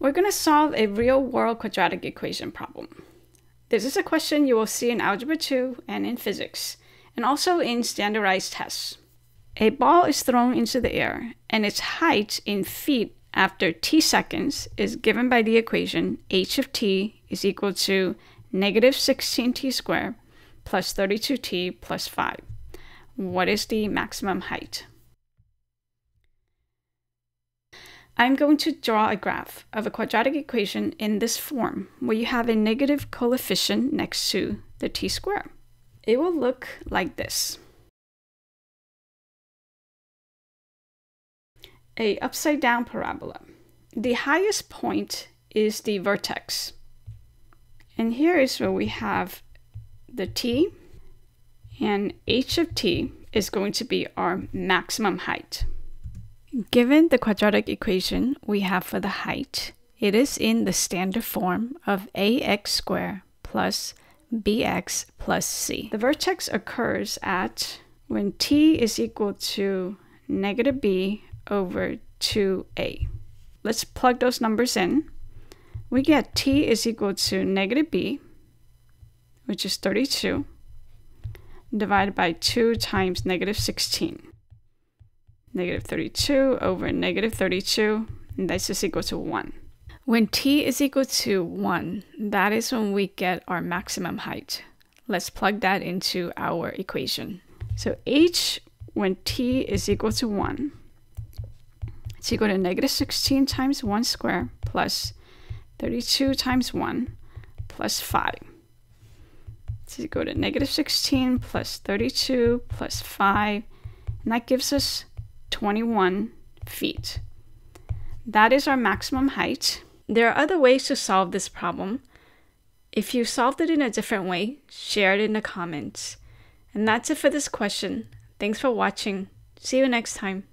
We're going to solve a real-world quadratic equation problem. This is a question you will see in Algebra 2 and in physics, and also in standardized tests. A ball is thrown into the air, and its height in feet after t seconds is given by the equation h of t is equal to negative 16t squared plus 32t plus 5. What is the maximum height? I'm going to draw a graph of a quadratic equation in this form, where you have a negative coefficient next to the t squared. It will look like this. A upside down parabola. The highest point is the vertex. And here is where we have the t, and h of t is going to be our maximum height. Given the quadratic equation we have for the height, it is in the standard form of ax squared plus bx plus c. The vertex occurs at when t is equal to negative b over 2a. Let's plug those numbers in. We get t is equal to negative b, which is 32, divided by 2 times negative 16 negative 32 over negative 32, and that's just equal to 1. When t is equal to 1, that is when we get our maximum height. Let's plug that into our equation. So h, when t is equal to 1, it's equal to negative 16 times 1 squared plus 32 times 1 plus 5. It's equal to negative 16 plus 32 plus 5, and that gives us 21 feet. That is our maximum height. There are other ways to solve this problem. If you solved it in a different way, share it in the comments. And that's it for this question. Thanks for watching. See you next time.